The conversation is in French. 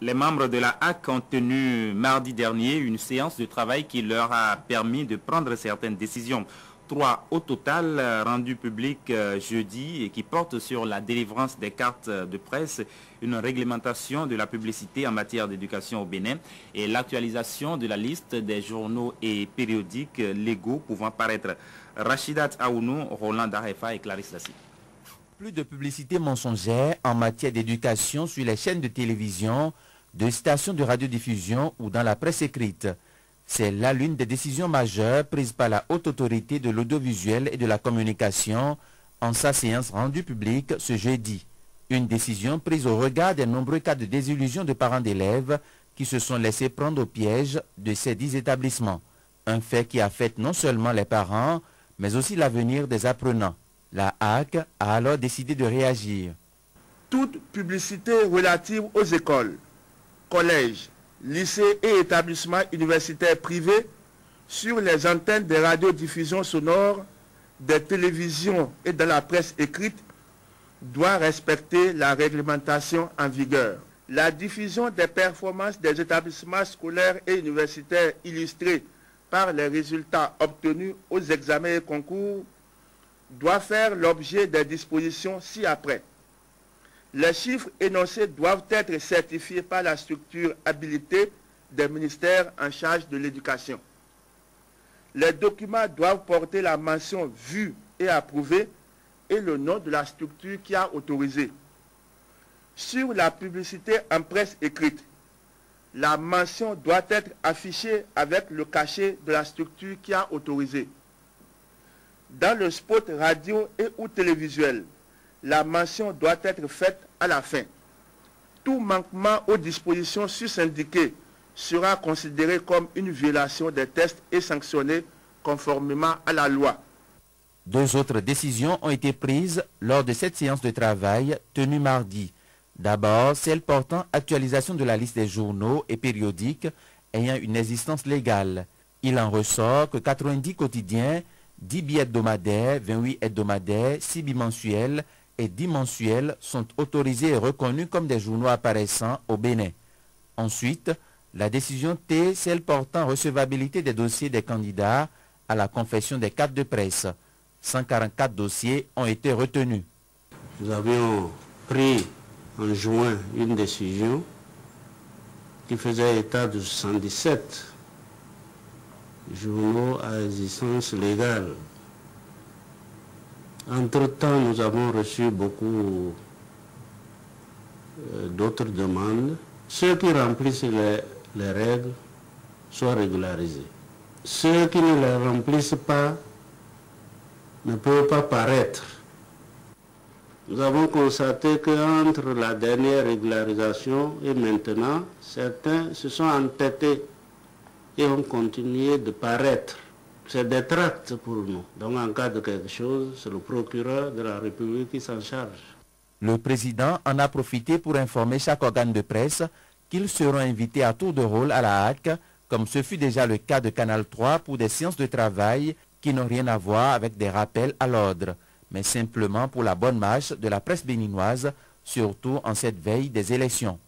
Les membres de la HAC ont tenu mardi dernier une séance de travail qui leur a permis de prendre certaines décisions. Trois au total rendus publics euh, jeudi et qui portent sur la délivrance des cartes de presse, une réglementation de la publicité en matière d'éducation au Bénin et l'actualisation de la liste des journaux et périodiques légaux pouvant paraître. Rachidat Aounou, Roland Darefa et Clarisse Lassie plus de publicité mensongère en matière d'éducation sur les chaînes de télévision, de stations de radiodiffusion ou dans la presse écrite. C'est là l'une des décisions majeures prises par la Haute Autorité de l'Audiovisuel et de la Communication en sa séance rendue publique ce jeudi. Une décision prise au regard des nombreux cas de désillusion de parents d'élèves qui se sont laissés prendre au piège de ces dix établissements. Un fait qui affecte non seulement les parents, mais aussi l'avenir des apprenants. La HAC a alors décidé de réagir. Toute publicité relative aux écoles, collèges, lycées et établissements universitaires privés sur les antennes des radiodiffusions sonores, des télévisions et de la presse écrite doit respecter la réglementation en vigueur. La diffusion des performances des établissements scolaires et universitaires illustrées par les résultats obtenus aux examens et concours doit faire l'objet des dispositions ci-après. Les chiffres énoncés doivent être certifiés par la structure habilitée des ministères en charge de l'éducation. Les documents doivent porter la mention vue et approuvée et le nom de la structure qui a autorisé. Sur la publicité en presse écrite, la mention doit être affichée avec le cachet de la structure qui a autorisé. Dans le spot radio et ou télévisuel, la mention doit être faite à la fin. Tout manquement aux dispositions sus-indiquées sera considéré comme une violation des tests et sanctionné conformément à la loi. Deux autres décisions ont été prises lors de cette séance de travail tenue mardi. D'abord, celle portant actualisation de la liste des journaux et périodiques ayant une existence légale. Il en ressort que 90 quotidiens 10 billets hebdomadaires, 28 hebdomadaires, 6 bimensuels et 10 mensuels sont autorisés et reconnus comme des journaux apparaissant au Bénin. Ensuite, la décision T, celle portant recevabilité des dossiers des candidats à la confession des cartes de presse. 144 dossiers ont été retenus. Nous avions pris en juin une décision qui faisait état de 77 journaux à existence légale. Entre-temps, nous avons reçu beaucoup euh, d'autres demandes. Ceux qui remplissent les, les règles soient régularisés. Ceux qui ne les remplissent pas ne peuvent pas paraître. Nous avons constaté qu'entre la dernière régularisation et maintenant, certains se sont entêtés et ont continué de paraître. C'est des tracts pour nous. Donc en cas de quelque chose, c'est le procureur de la République qui s'en charge. Le président en a profité pour informer chaque organe de presse qu'ils seront invités à tour de rôle à la HAC, comme ce fut déjà le cas de Canal 3 pour des séances de travail qui n'ont rien à voir avec des rappels à l'ordre, mais simplement pour la bonne marche de la presse béninoise, surtout en cette veille des élections.